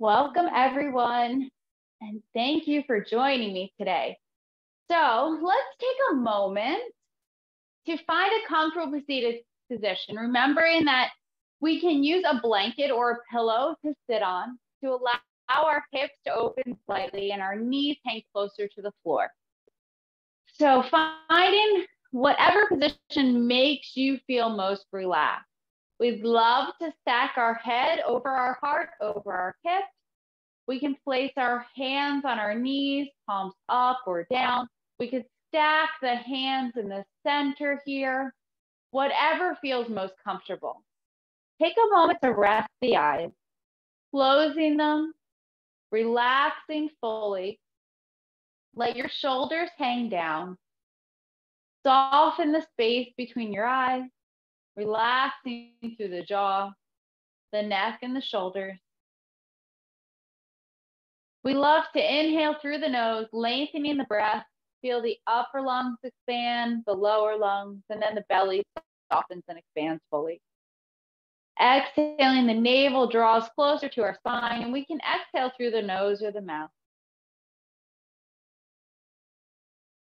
Welcome, everyone, and thank you for joining me today. So let's take a moment to find a comfortable seated position, remembering that we can use a blanket or a pillow to sit on to allow our hips to open slightly and our knees hang closer to the floor. So finding whatever position makes you feel most relaxed. We'd love to stack our head over our heart, over our hips. We can place our hands on our knees, palms up or down. We could stack the hands in the center here, whatever feels most comfortable. Take a moment to rest the eyes, closing them, relaxing fully. Let your shoulders hang down. Soften the space between your eyes, relaxing through the jaw, the neck, and the shoulders. We love to inhale through the nose, lengthening the breath. Feel the upper lungs expand, the lower lungs, and then the belly softens and expands fully. Exhaling, the navel draws closer to our spine, and we can exhale through the nose or the mouth.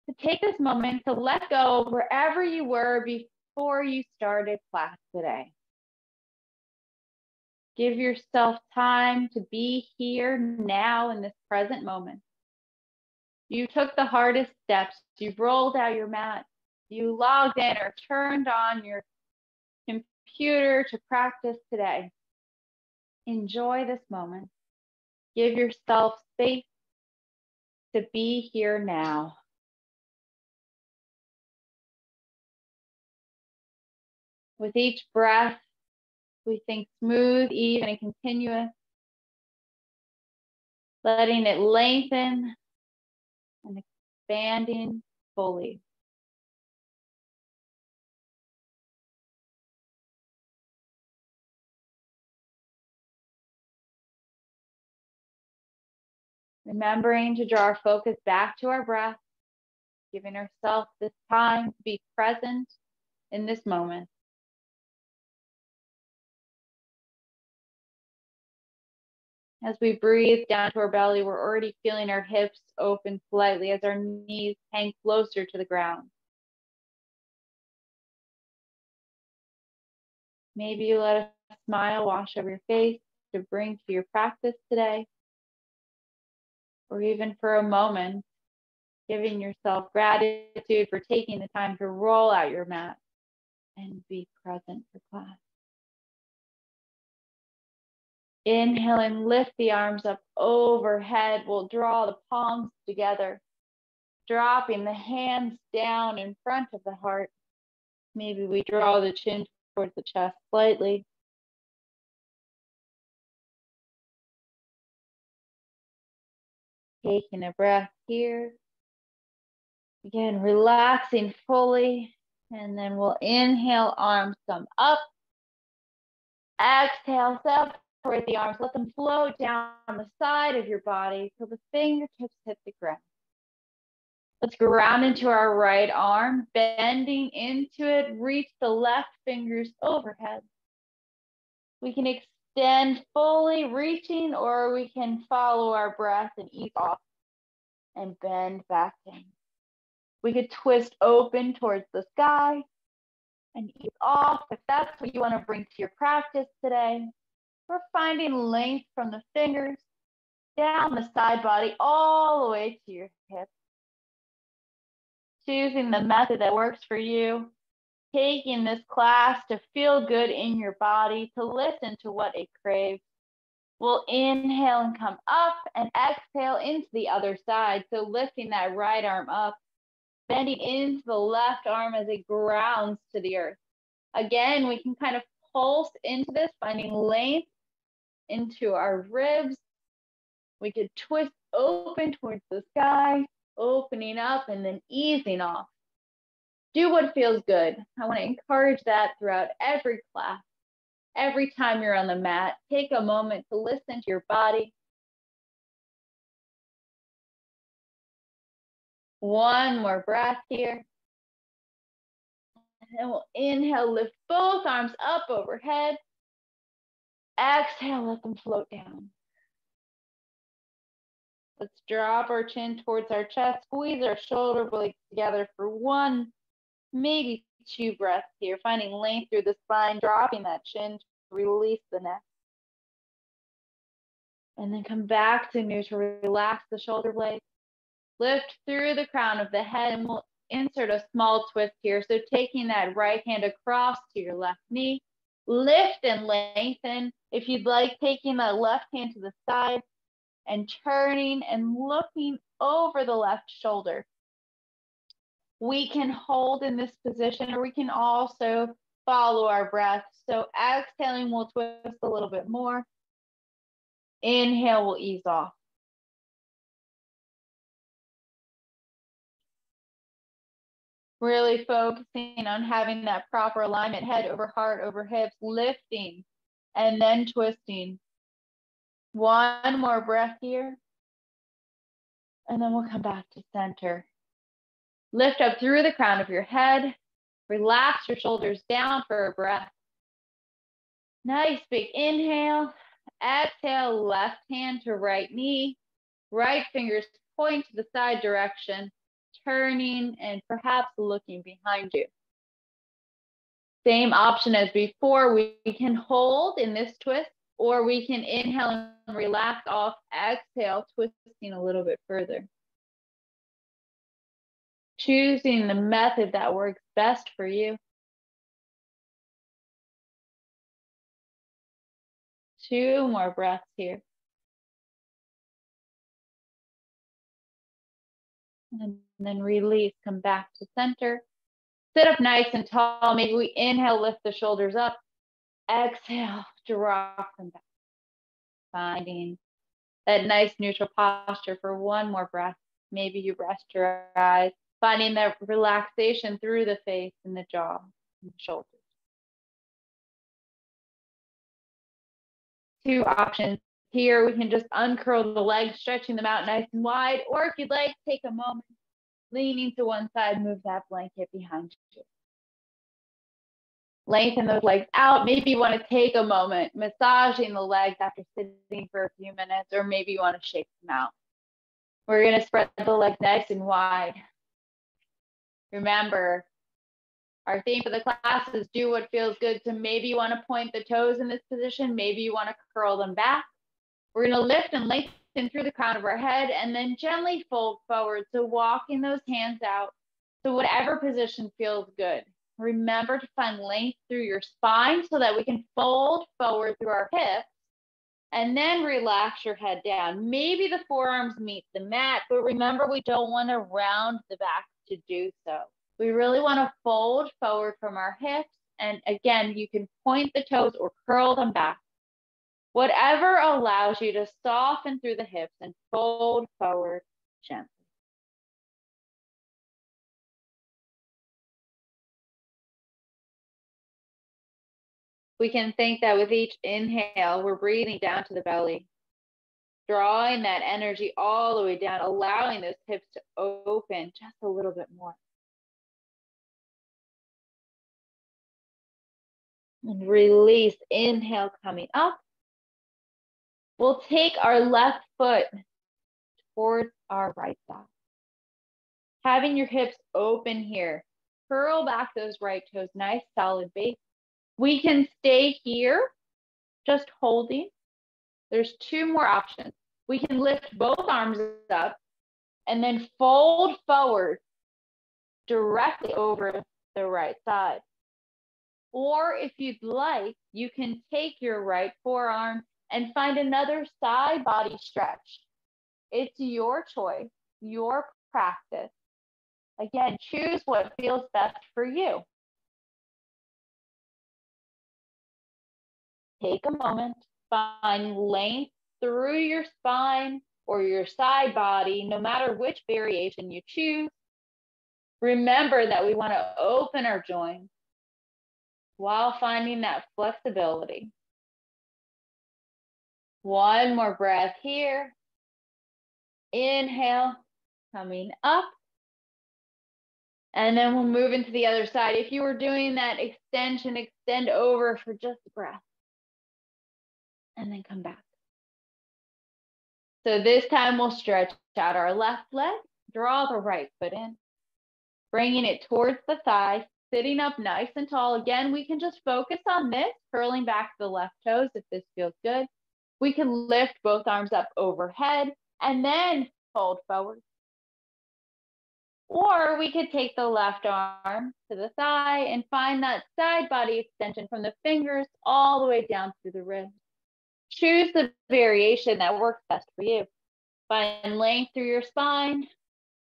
To take this moment to let go wherever you were before you started class today. Give yourself time to be here now in this present moment. You took the hardest steps. You rolled out your mat. You logged in or turned on your computer to practice today. Enjoy this moment. Give yourself space to be here now. With each breath, we think smooth, even, and continuous, letting it lengthen and expanding fully. Remembering to draw our focus back to our breath, giving ourselves this time to be present in this moment. As we breathe down to our belly, we're already feeling our hips open slightly as our knees hang closer to the ground. Maybe you let a smile wash over your face to bring to your practice today or even for a moment, giving yourself gratitude for taking the time to roll out your mat and be present for class. Inhale and lift the arms up overhead. We'll draw the palms together, dropping the hands down in front of the heart. Maybe we draw the chin towards the chest slightly. Taking a breath here. Again, relaxing fully. And then we'll inhale, arms come up. Exhale, separate the arms. Let them flow down the side of your body till the fingertips hit the ground. Let's ground into our right arm, bending into it. Reach the left fingers overhead. We can extend fully reaching, or we can follow our breath and ease off and bend back in. We could twist open towards the sky and ease off if that's what you want to bring to your practice today. We're finding length from the fingers down the side body all the way to your hips. Choosing the method that works for you taking this class to feel good in your body, to listen to what it craves. We'll inhale and come up and exhale into the other side. So lifting that right arm up, bending into the left arm as it grounds to the earth. Again, we can kind of pulse into this, finding length into our ribs. We could twist open towards the sky, opening up and then easing off do what feels good. I want to encourage that throughout every class. Every time you're on the mat, take a moment to listen to your body. One more breath here. And we'll inhale, lift both arms up overhead. Exhale, let them float down. Let's drop our chin towards our chest, squeeze our shoulder blades together for one, maybe two breaths here, finding length through the spine, dropping that chin release the neck. And then come back to neutral, relax the shoulder blades. Lift through the crown of the head and we'll insert a small twist here. So taking that right hand across to your left knee, lift and lengthen. If you'd like, taking the left hand to the side and turning and looking over the left shoulder. We can hold in this position or we can also follow our breath. So exhaling, we'll twist a little bit more. Inhale, we'll ease off. Really focusing on having that proper alignment, head over heart, over hips, lifting and then twisting. One more breath here. And then we'll come back to center. Lift up through the crown of your head. Relax your shoulders down for a breath. Nice big inhale. Exhale, left hand to right knee. Right fingers point to the side direction turning and perhaps looking behind you. Same option as before, we can hold in this twist or we can inhale and relax off, exhale, twisting a little bit further. Choosing the method that works best for you. Two more breaths here. And then release, come back to center. Sit up nice and tall. Maybe we inhale, lift the shoulders up. Exhale, drop them back. Finding that nice neutral posture for one more breath. Maybe you rest your eyes, finding that relaxation through the face and the jaw and the shoulders. Two options here. We can just uncurl the legs, stretching them out nice and wide, or if you'd like, take a moment leaning to one side, move that blanket behind you. Lengthen those legs out. Maybe you want to take a moment massaging the legs after sitting for a few minutes, or maybe you want to shake them out. We're going to spread the legs nice and wide. Remember, our theme for the class is do what feels good. So maybe you want to point the toes in this position. Maybe you want to curl them back. We're going to lift and lengthen in through the crown of our head and then gently fold forward. So walking those hands out. So whatever position feels good. Remember to find length through your spine so that we can fold forward through our hips and then relax your head down. Maybe the forearms meet the mat, but remember we don't want to round the back to do so. We really want to fold forward from our hips. And again, you can point the toes or curl them back. Whatever allows you to soften through the hips and fold forward gently. We can think that with each inhale, we're breathing down to the belly, drawing that energy all the way down, allowing those hips to open just a little bit more. And release, inhale coming up. We'll take our left foot towards our right side. Having your hips open here. Curl back those right toes, nice solid base. We can stay here, just holding. There's two more options. We can lift both arms up and then fold forward directly over the right side. Or if you'd like, you can take your right forearm and find another side body stretch. It's your choice, your practice. Again, choose what feels best for you. Take a moment, find length through your spine or your side body, no matter which variation you choose. Remember that we want to open our joints while finding that flexibility. One more breath here. Inhale, coming up. And then we'll move into the other side. If you were doing that extension, extend over for just a breath. And then come back. So this time we'll stretch out our left leg, draw the right foot in, bringing it towards the thigh, sitting up nice and tall. Again, we can just focus on this, curling back the left toes if this feels good. We can lift both arms up overhead and then fold forward. Or we could take the left arm to the thigh and find that side body extension from the fingers all the way down through the ribs. Choose the variation that works best for you. Find length through your spine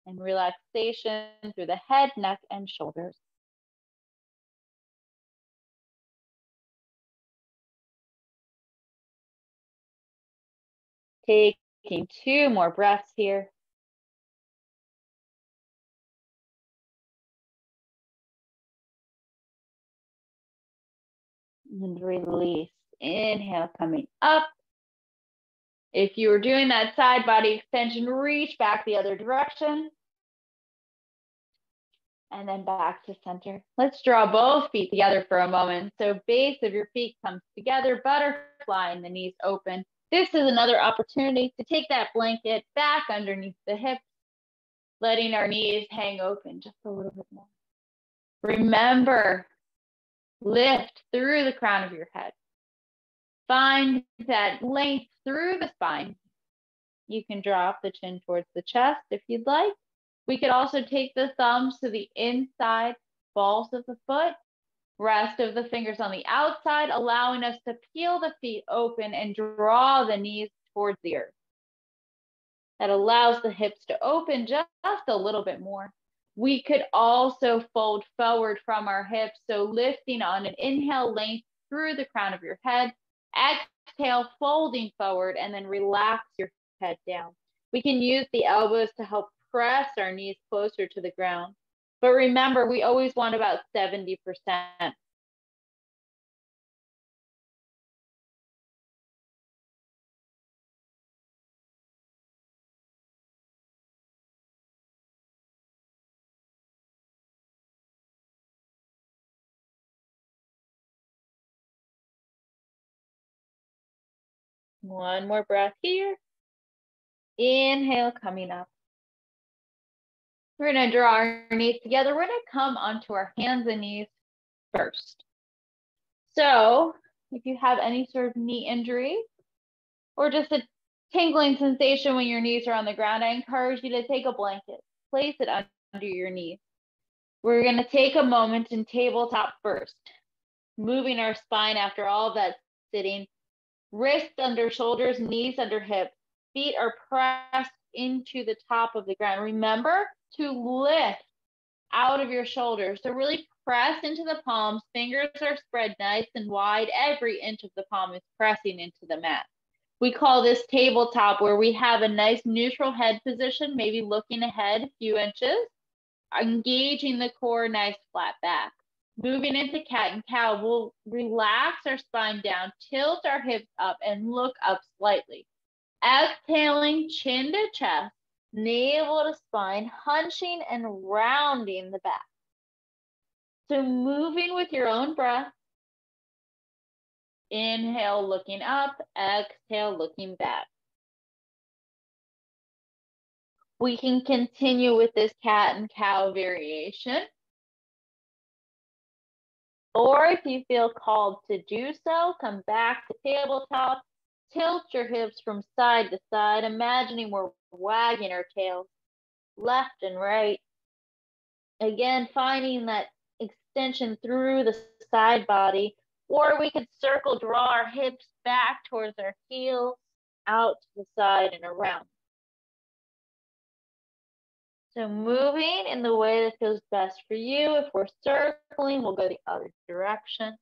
and relaxation through the head, neck, and shoulders. Taking two more breaths here. And release. Inhale, coming up. If you were doing that side body extension, reach back the other direction. And then back to center. Let's draw both feet together for a moment. So base of your feet comes together, butterfly and the knees open. This is another opportunity to take that blanket back underneath the hips, letting our knees hang open just a little bit more. Remember, lift through the crown of your head. Find that length through the spine. You can drop the chin towards the chest if you'd like. We could also take the thumbs to the inside balls of the foot, rest of the fingers on the outside, allowing us to peel the feet open and draw the knees towards the earth. That allows the hips to open just a little bit more. We could also fold forward from our hips. So lifting on an inhale length through the crown of your head Exhale, folding forward, and then relax your head down. We can use the elbows to help press our knees closer to the ground. But remember, we always want about 70%. One more breath here. Inhale, coming up. We're going to draw our knees together. We're going to come onto our hands and knees first. So if you have any sort of knee injury or just a tingling sensation when your knees are on the ground, I encourage you to take a blanket, place it under your knees. We're going to take a moment in tabletop first, moving our spine after all that sitting wrists under shoulders, knees under hips. Feet are pressed into the top of the ground. Remember to lift out of your shoulders. So really press into the palms. Fingers are spread nice and wide. Every inch of the palm is pressing into the mat. We call this tabletop where we have a nice neutral head position, maybe looking ahead a few inches, engaging the core, nice flat back. Moving into cat and cow, we'll relax our spine down, tilt our hips up, and look up slightly. Exhaling, chin to chest, navel to spine, hunching and rounding the back. So moving with your own breath. Inhale, looking up. Exhale, looking back. We can continue with this cat and cow variation. Or if you feel called to do so, come back to tabletop, tilt your hips from side to side, imagining we're wagging our tails left and right. Again, finding that extension through the side body, or we could circle, draw our hips back towards our heels, out to the side and around. So moving in the way that feels best for you. If we're circling, we'll go the other direction.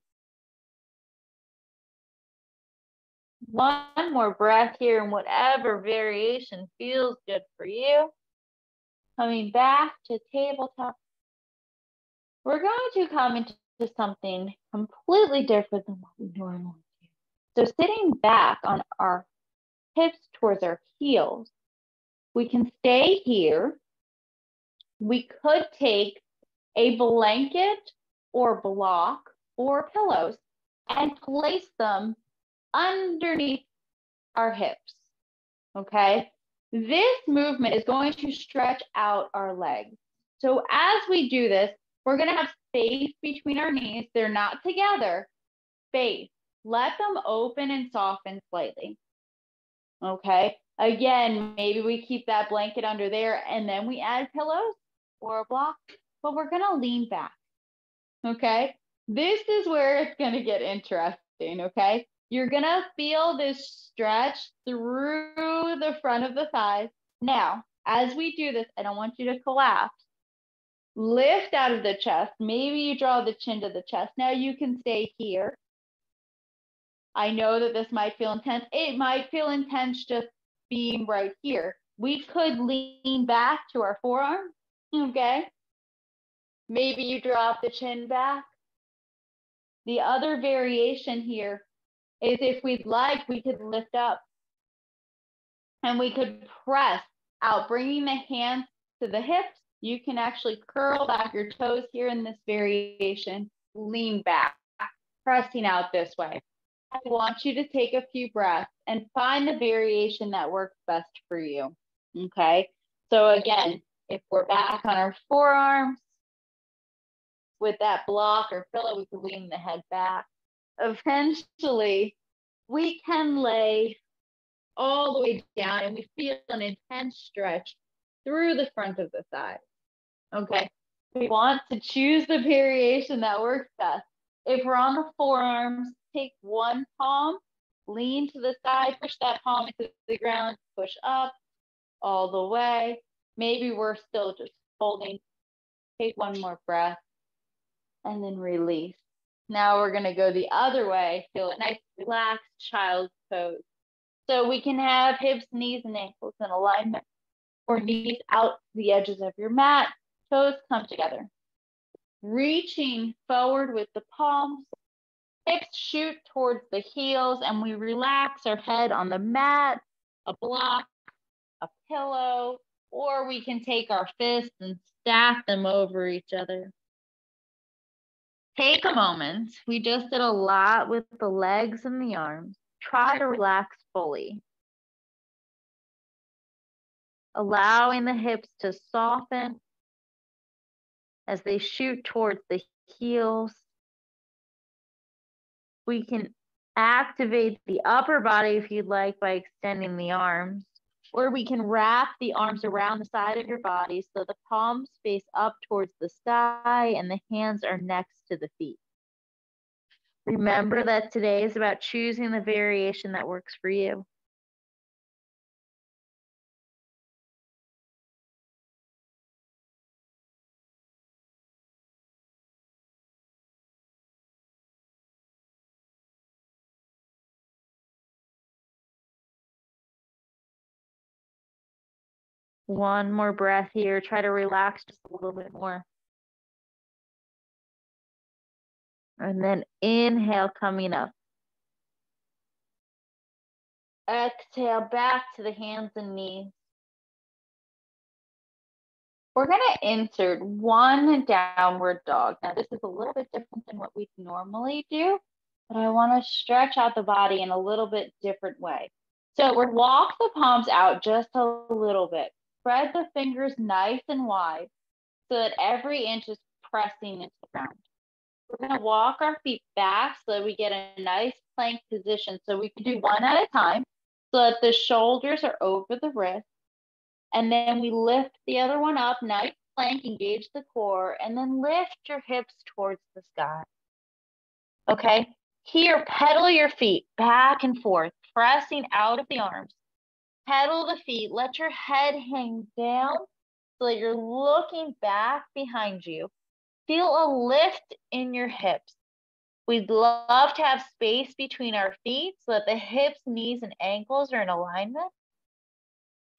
One more breath here and whatever variation feels good for you. Coming back to tabletop. We're going to come into something completely different than what we normally do. So sitting back on our hips towards our heels, we can stay here we could take a blanket or block or pillows and place them underneath our hips. okay? This movement is going to stretch out our legs. So as we do this, we're gonna have space between our knees. They're not together, space. Let them open and soften slightly. Okay, again, maybe we keep that blanket under there and then we add pillows or a block, but we're gonna lean back. Okay, this is where it's gonna get interesting. Okay, you're gonna feel this stretch through the front of the thighs. Now, as we do this, I don't want you to collapse. Lift out of the chest. Maybe you draw the chin to the chest. Now you can stay here. I know that this might feel intense. It might feel intense just being right here. We could lean back to our forearm, okay? Maybe you drop the chin back. The other variation here is if we'd like, we could lift up and we could press out, bringing the hands to the hips. You can actually curl back your toes here in this variation, lean back, pressing out this way. I want you to take a few breaths and find the variation that works best for you. Okay. So again, if we're back on our forearms with that block or pillow, we can lean the head back. Eventually, we can lay all the way down and we feel an intense stretch through the front of the thigh. Okay. We want to choose the variation that works best. If we're on the forearms, take one palm, lean to the side, push that palm into the ground, push up all the way. Maybe we're still just holding. Take one more breath and then release. Now we're going to go the other way. Feel a nice, relaxed child's pose. So we can have hips, knees, and ankles in alignment, or knees out to the edges of your mat, toes come together. Reaching forward with the palms, hips shoot towards the heels, and we relax our head on the mat, a block, a pillow, or we can take our fists and stack them over each other. Take a moment. We just did a lot with the legs and the arms. Try to relax fully. Allowing the hips to soften as they shoot towards the heels we can activate the upper body if you'd like by extending the arms, or we can wrap the arms around the side of your body so the palms face up towards the sky and the hands are next to the feet. Remember that today is about choosing the variation that works for you. One more breath here. Try to relax just a little bit more. And then inhale coming up. Exhale back to the hands and knees. We're going to insert one downward dog. Now, this is a little bit different than what we normally do, but I want to stretch out the body in a little bit different way. So we're walk the palms out just a little bit. Spread the fingers nice and wide so that every inch is pressing into the ground. We're going to walk our feet back so that we get a nice plank position. So we can do one at a time so that the shoulders are over the wrist. And then we lift the other one up, nice plank, engage the core, and then lift your hips towards the sky. Okay, here, pedal your feet back and forth, pressing out of the arms pedal the feet, let your head hang down so that you're looking back behind you. Feel a lift in your hips. We'd love to have space between our feet so that the hips, knees, and ankles are in alignment.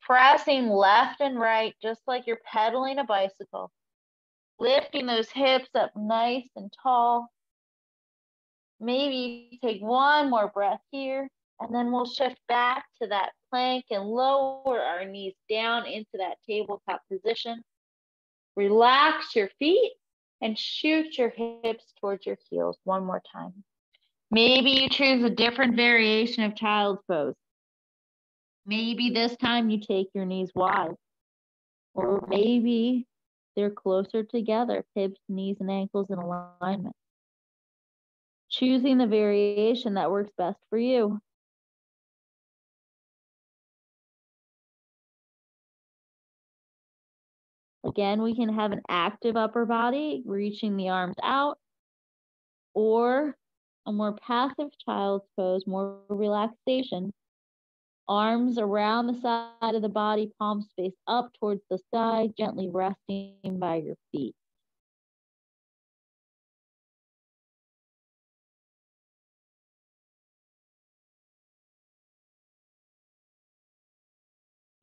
Pressing left and right, just like you're pedaling a bicycle. Lifting those hips up nice and tall. Maybe take one more breath here. And then we'll shift back to that plank and lower our knees down into that tabletop position. Relax your feet and shoot your hips towards your heels one more time. Maybe you choose a different variation of child's pose. Maybe this time you take your knees wide, or maybe they're closer together, hips, knees, and ankles in alignment. Choosing the variation that works best for you. Again, we can have an active upper body, reaching the arms out, or a more passive child's pose, more relaxation. Arms around the side of the body, palms face up towards the sky, gently resting by your feet.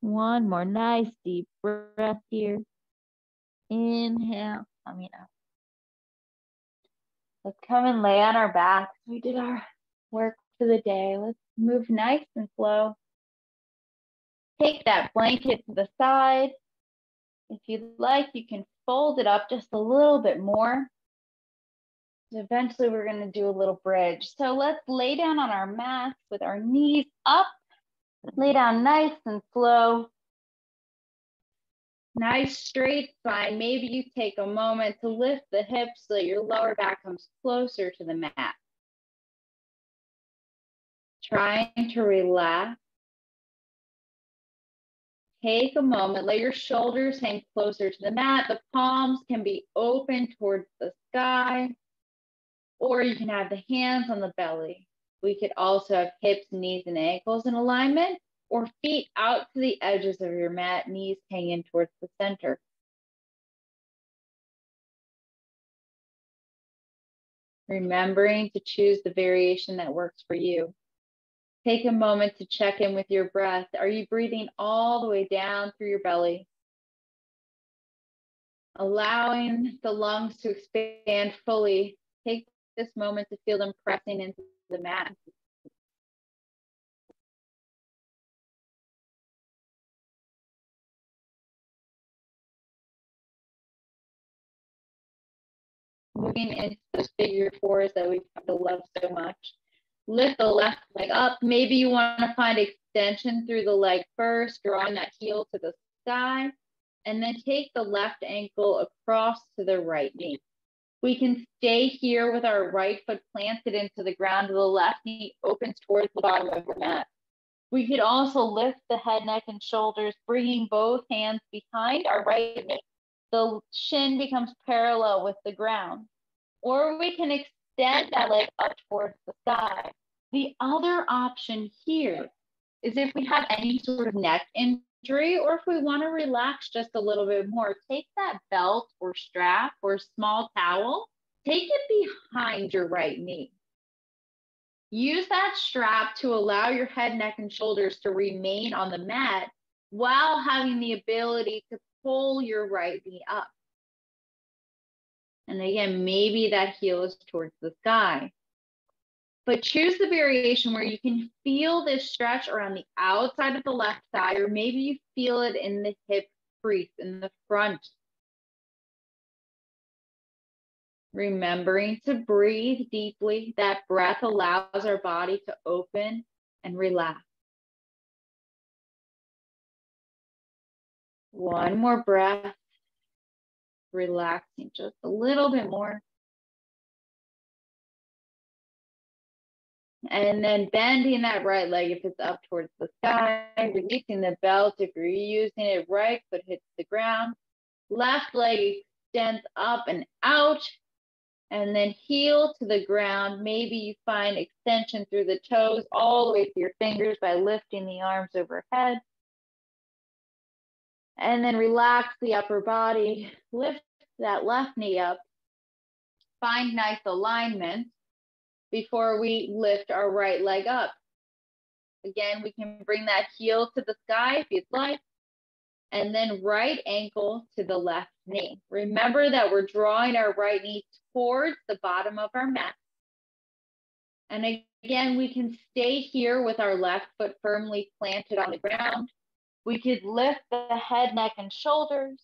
One more nice deep breath here. Inhale, coming out. Let's come and lay on our backs. We did our work for the day. Let's move nice and slow. Take that blanket to the side. If you'd like, you can fold it up just a little bit more. Eventually, we're going to do a little bridge. So let's lay down on our mats with our knees up. Lay down nice and slow. Nice straight spine. Maybe you take a moment to lift the hips so that your lower back comes closer to the mat. Trying to relax. Take a moment, let your shoulders hang closer to the mat. The palms can be open towards the sky, or you can have the hands on the belly. We could also have hips, knees, and ankles in alignment, or feet out to the edges of your mat, knees hanging towards the center. Remembering to choose the variation that works for you. Take a moment to check in with your breath. Are you breathing all the way down through your belly? Allowing the lungs to expand fully. Take this moment to feel them pressing into the mat. Moving into those figure fours that we come to love so much. Lift the left leg up. Maybe you want to find extension through the leg first, drawing that heel to the sky, and then take the left ankle across to the right knee. We can stay here with our right foot planted into the ground. The left knee opens towards the bottom of the mat. We could also lift the head, neck, and shoulders, bringing both hands behind our right knee the shin becomes parallel with the ground. Or we can extend that leg up towards the sky. The other option here is if we have any sort of neck injury or if we want to relax just a little bit more, take that belt or strap or small towel, take it behind your right knee. Use that strap to allow your head, neck, and shoulders to remain on the mat while having the ability to pull your right knee up. And again, maybe that heel is towards the sky. But choose the variation where you can feel this stretch around the outside of the left thigh, or maybe you feel it in the hip crease in the front. Remembering to breathe deeply. That breath allows our body to open and relax. One more breath, relaxing just a little bit more. And then bending that right leg if it's up towards the sky, releasing the belt if you're using it, right foot hits the ground. Left leg extends up and out, and then heel to the ground. Maybe you find extension through the toes all the way to your fingers by lifting the arms overhead. And then relax the upper body. Lift that left knee up. Find nice alignment before we lift our right leg up. Again, we can bring that heel to the sky if you'd like. And then right ankle to the left knee. Remember that we're drawing our right knee towards the bottom of our mat. And again, we can stay here with our left foot firmly planted on the ground. We could lift the head, neck, and shoulders,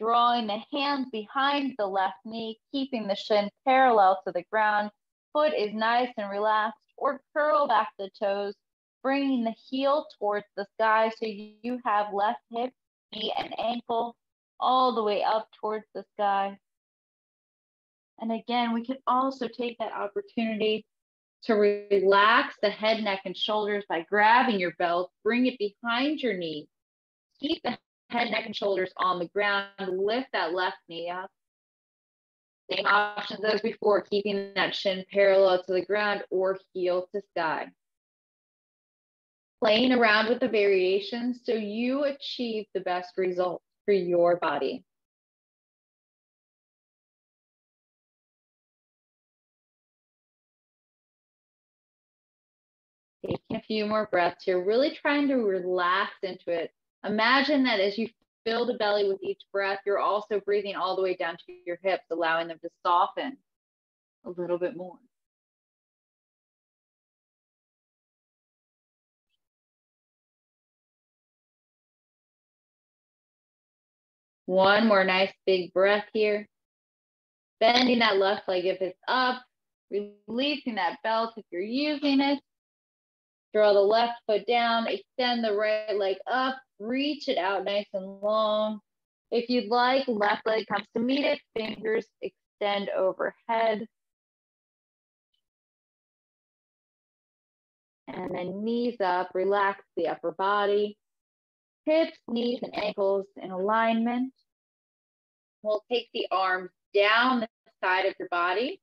drawing the hands behind the left knee, keeping the shin parallel to the ground. Foot is nice and relaxed, or curl back the toes, bringing the heel towards the sky so you have left hip, knee, and ankle all the way up towards the sky. And again, we can also take that opportunity to relax the head, neck, and shoulders by grabbing your belt, bring it behind your knee. Keep the head, neck, and shoulders on the ground. Lift that left knee up. Same options as before, keeping that shin parallel to the ground or heel to sky. Playing around with the variations so you achieve the best result for your body. A few more breaths here, really trying to relax into it. Imagine that as you fill the belly with each breath, you're also breathing all the way down to your hips, allowing them to soften a little bit more. One more nice big breath here. Bending that left leg if it's up, releasing that belt if you're using it. Draw the left foot down, extend the right leg up, reach it out nice and long. If you'd like, left leg comes to meet it, fingers extend overhead. And then knees up, relax the upper body. Hips, knees, and ankles in alignment. We'll take the arms down the side of your body.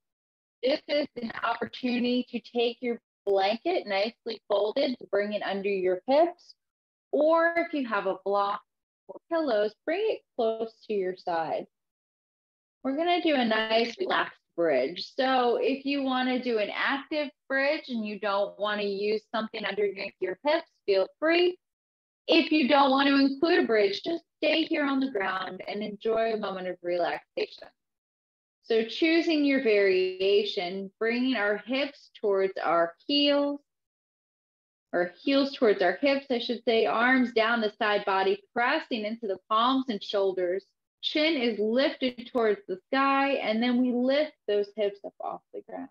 This is an opportunity to take your blanket nicely folded to bring it under your hips or if you have a block or pillows, bring it close to your side. We're gonna do a nice relaxed bridge. So if you wanna do an active bridge and you don't wanna use something underneath your hips, feel free. If you don't want to include a bridge, just stay here on the ground and enjoy a moment of relaxation. So choosing your variation, bringing our hips towards our heels, or heels towards our hips, I should say, arms down the side body, pressing into the palms and shoulders. Chin is lifted towards the sky, and then we lift those hips up off the ground.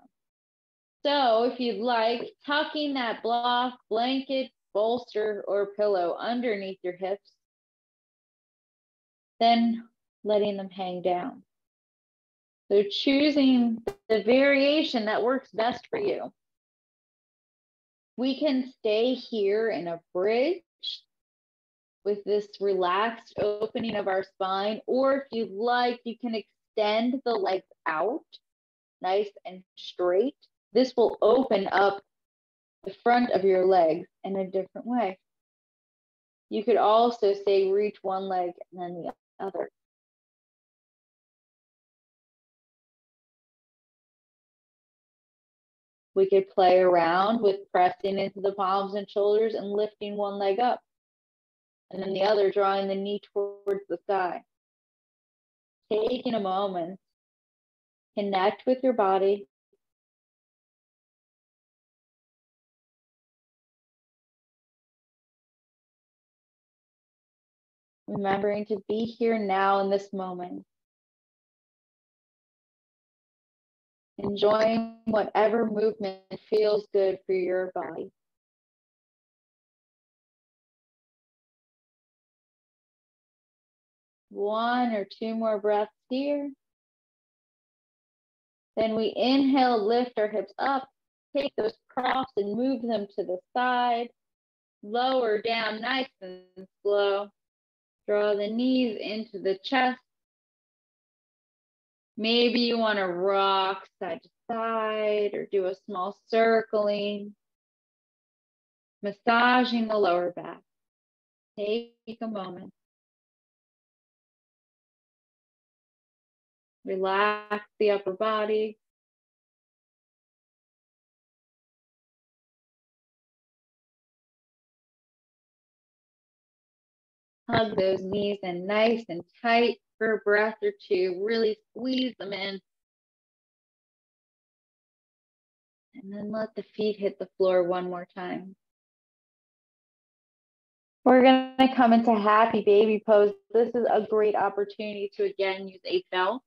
So if you'd like, tucking that block, blanket, bolster, or pillow underneath your hips, then letting them hang down. So choosing the variation that works best for you. We can stay here in a bridge with this relaxed opening of our spine, or if you'd like, you can extend the legs out nice and straight. This will open up the front of your legs in a different way. You could also say reach one leg and then the other. We could play around with pressing into the palms and shoulders and lifting one leg up. And then the other drawing the knee towards the sky. Taking a moment, connect with your body. Remembering to be here now in this moment. Enjoying whatever movement feels good for your body. One or two more breaths here. Then we inhale, lift our hips up, take those props and move them to the side. Lower down nice and slow. Draw the knees into the chest. Maybe you want to rock side to side or do a small circling, massaging the lower back. Take a moment. Relax the upper body. Hug those knees in nice and tight for a breath or two. Really squeeze them in. And then let the feet hit the floor one more time. We're going to come into happy baby pose. This is a great opportunity to again use a belt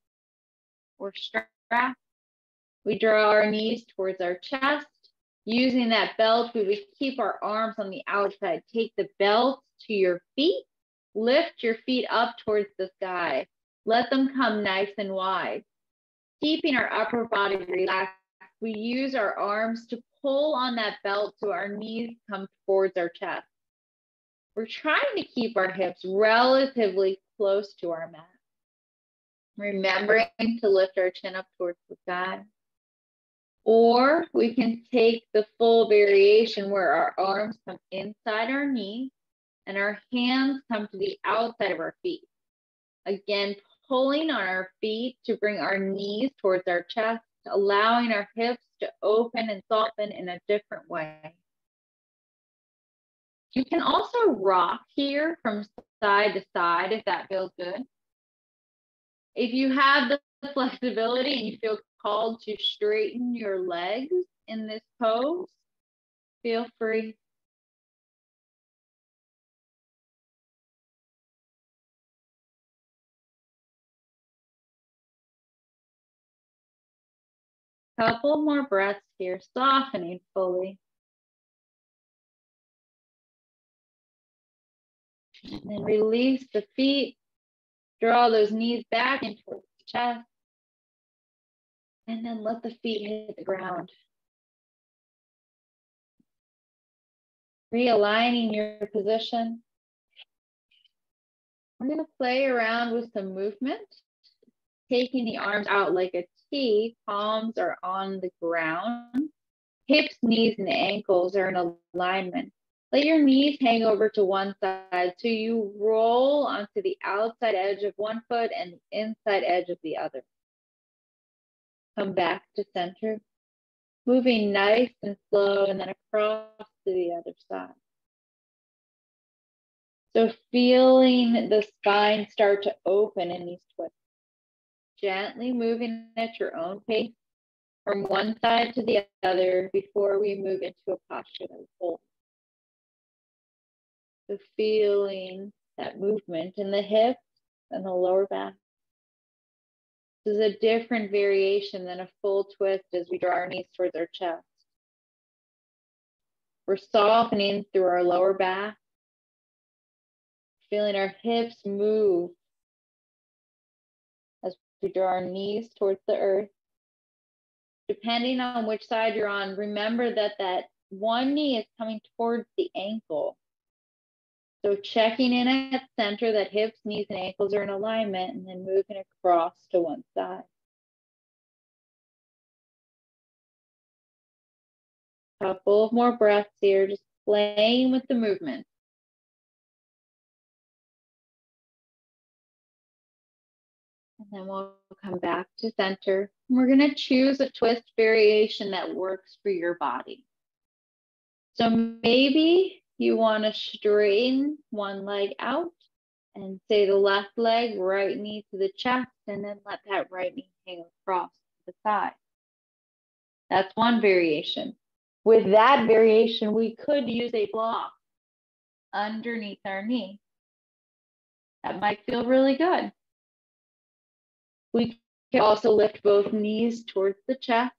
or strap. We draw our knees towards our chest, Using that belt, we would keep our arms on the outside. Take the belt to your feet. Lift your feet up towards the sky. Let them come nice and wide. Keeping our upper body relaxed, we use our arms to pull on that belt so our knees come towards our chest. We're trying to keep our hips relatively close to our mat. Remembering to lift our chin up towards the sky. Or we can take the full variation where our arms come inside our knees and our hands come to the outside of our feet. Again, pulling on our feet to bring our knees towards our chest, allowing our hips to open and soften in a different way. You can also rock here from side to side if that feels good. If you have the flexibility and you feel called to straighten your legs in this pose, feel free. Couple more breaths here, softening fully. And then release the feet, draw those knees back into the chest. And then let the feet hit the ground. Realigning your position. We're going to play around with some movement, taking the arms out like a T, palms are on the ground. Hips, knees, and ankles are in alignment. Let your knees hang over to one side so you roll onto the outside edge of one foot and the inside edge of the other. Come back to center, moving nice and slow and then across to the other side. So feeling the spine start to open in these twists. Gently moving at your own pace from one side to the other before we move into a posture of hold. So feeling that movement in the hips and the lower back. This is a different variation than a full twist as we draw our knees towards our chest. We're softening through our lower back, feeling our hips move we draw our knees towards the earth. Depending on which side you're on, remember that that one knee is coming towards the ankle. So checking in at center that hips, knees, and ankles are in alignment and then moving across to one side. Couple of more breaths here, just playing with the movement. Then we'll come back to center. We're going to choose a twist variation that works for your body. So maybe you want to straighten one leg out and say the left leg, right knee to the chest, and then let that right knee hang across the side. That's one variation. With that variation, we could use a block underneath our knee. That might feel really good. We can also lift both knees towards the chest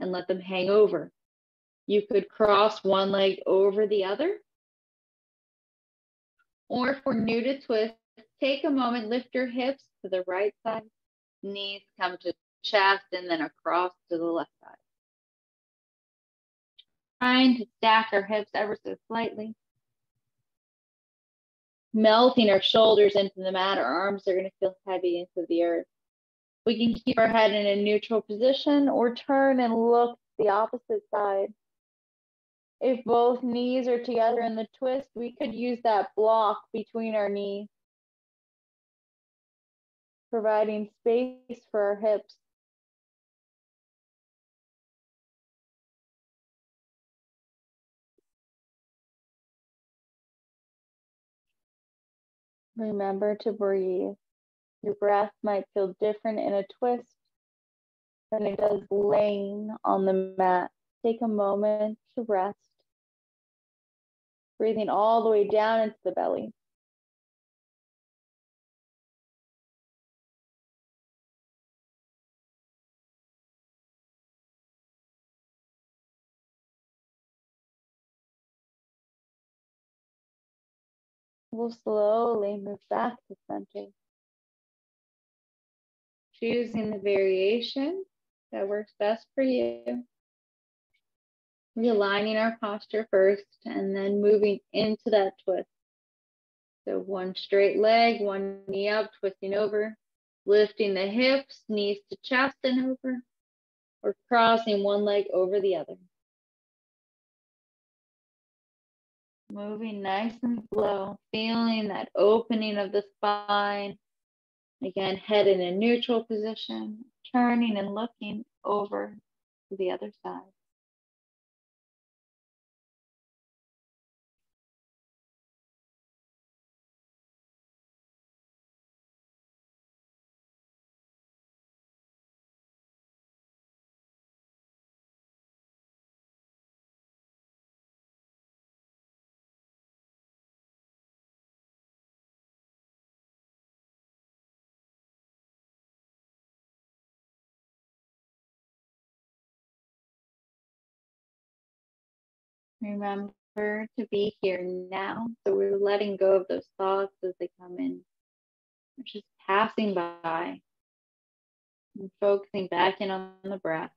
and let them hang over. You could cross one leg over the other. Or if we're new to twist, take a moment, lift your hips to the right side, knees come to chest, and then across to the left side. Trying to stack our hips ever so slightly. Melting our shoulders into the mat, our arms are going to feel heavy into the earth. We can keep our head in a neutral position or turn and look the opposite side if both knees are together in the twist, we could use that block between our knees, providing space for our hips. Remember to breathe. Your breath might feel different in a twist than it does laying on the mat. Take a moment to rest breathing all the way down into the belly. We'll slowly move back to center. Choosing the variation that works best for you. Realigning our posture first and then moving into that twist. So one straight leg, one knee up, twisting over, lifting the hips, knees to chest and over, or crossing one leg over the other. Moving nice and slow, feeling that opening of the spine. Again, head in a neutral position, turning and looking over to the other side. Remember to be here now. So we're letting go of those thoughts as they come in. We're just passing by and focusing back in on the breath.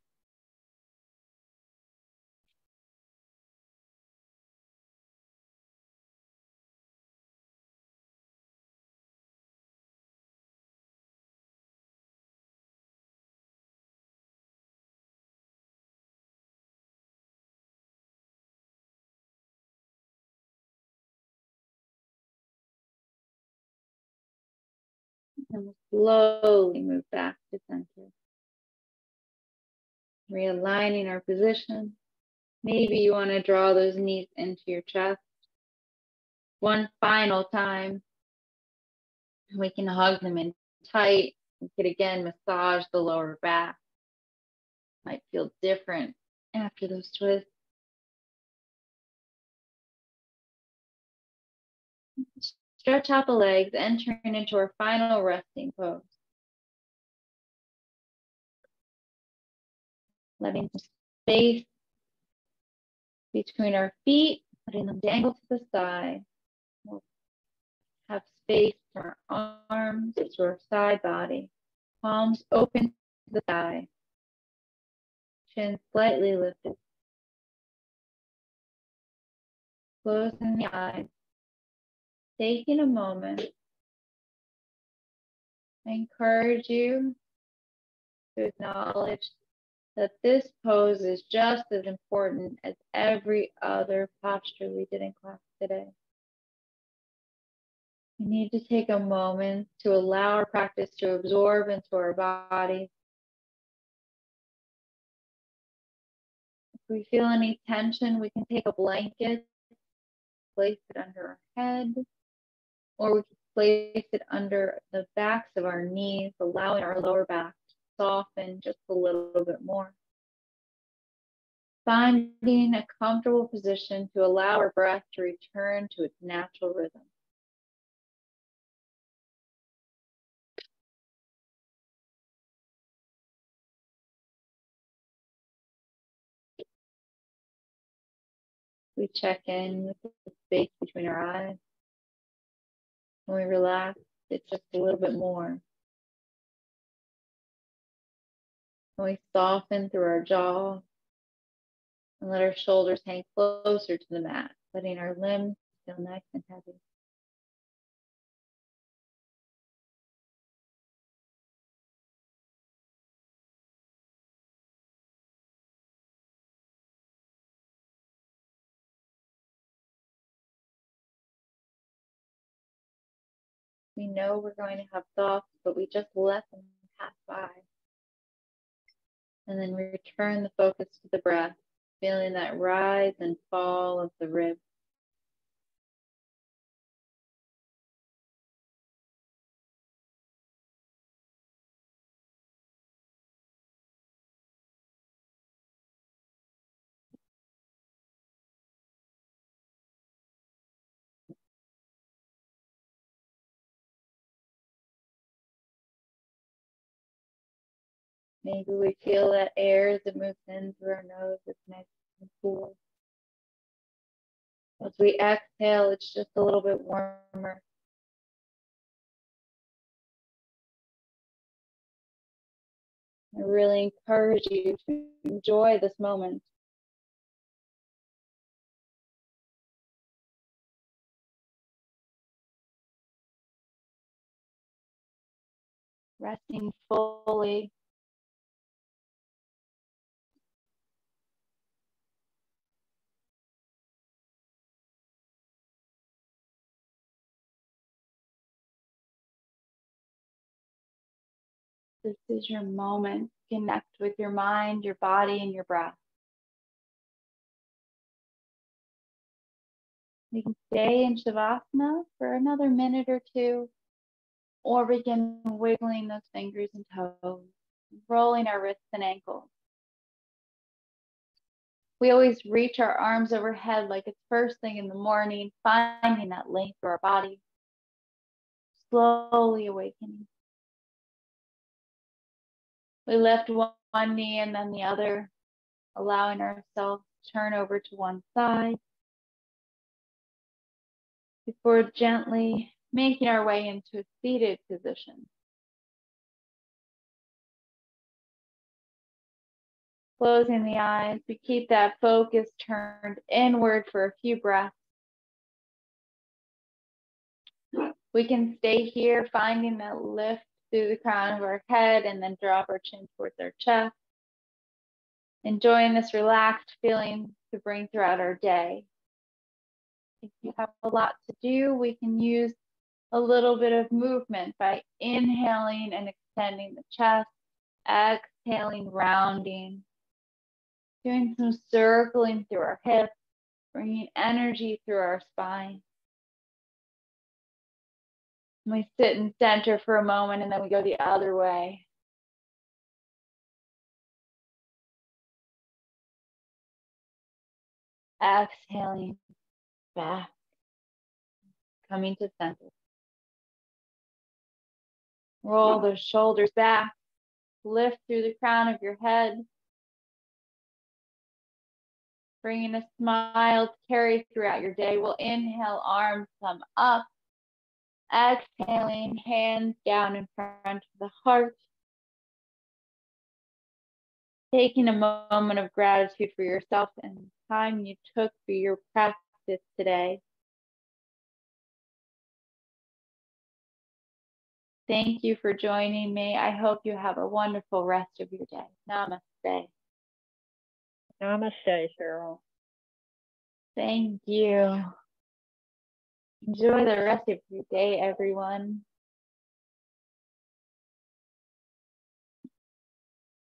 And slowly move back to center. Realigning our position. Maybe you want to draw those knees into your chest. One final time. We can hug them in tight. We could again massage the lower back. Might feel different after those twists. Stretch out the legs and turn into our final resting pose. Letting space between our feet, letting them dangle to the side. We'll have space for our arms to our side body. Palms open to the sky. Chin slightly lifted. Closing the eyes taking a moment, I encourage you to acknowledge that this pose is just as important as every other posture we did in class today. We need to take a moment to allow our practice to absorb into our body. If we feel any tension, we can take a blanket, place it under our head, or we can place it under the backs of our knees, allowing our lower back to soften just a little bit more. Finding a comfortable position to allow our breath to return to its natural rhythm. We check in with the space between our eyes. When we relax, it's just a little bit more. When we soften through our jaw and let our shoulders hang closer to the mat, letting our limbs feel nice and heavy. We know we're going to have thoughts, but we just let them pass by. And then we return the focus to the breath, feeling that rise and fall of the ribs. Maybe we feel that air as it moves in through our nose is nice and cool. As we exhale, it's just a little bit warmer. I really encourage you to enjoy this moment. Resting fully This is your moment. Connect with your mind, your body, and your breath. We can stay in Shavasana for another minute or two, or begin wiggling those fingers and toes, rolling our wrists and ankles. We always reach our arms overhead like it's first thing in the morning, finding that length for our body, slowly awakening. We lift one, one knee and then the other, allowing ourselves to turn over to one side before gently making our way into a seated position. Closing the eyes, we keep that focus turned inward for a few breaths. We can stay here, finding that lift through the crown of our head and then drop our chin towards our chest. Enjoying this relaxed feeling to bring throughout our day. If you have a lot to do, we can use a little bit of movement by inhaling and extending the chest, exhaling, rounding, doing some circling through our hips, bringing energy through our spine. We sit in center for a moment and then we go the other way. Exhaling back, coming to center. Roll the shoulders back, lift through the crown of your head. Bringing a smile to carry throughout your day. We'll inhale, arms come up. Exhaling, hands down in front of the heart. Taking a moment of gratitude for yourself and the time you took for your practice today. Thank you for joining me. I hope you have a wonderful rest of your day. Namaste. Namaste, Cheryl. Thank you. Enjoy the rest of your day, everyone.